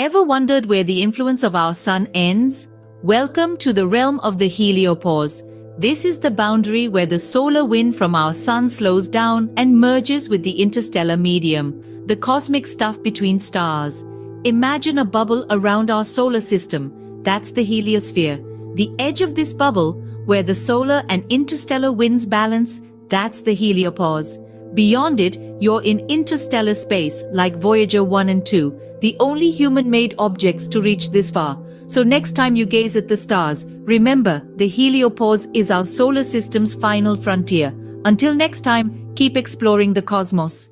Ever wondered where the influence of our sun ends? Welcome to the realm of the heliopause. This is the boundary where the solar wind from our sun slows down and merges with the interstellar medium, the cosmic stuff between stars. Imagine a bubble around our solar system. That's the heliosphere. The edge of this bubble, where the solar and interstellar winds balance, that's the heliopause. Beyond it, you're in interstellar space like Voyager 1 and 2, the only human-made objects to reach this far. So next time you gaze at the stars, remember the heliopause is our solar system's final frontier. Until next time, keep exploring the cosmos.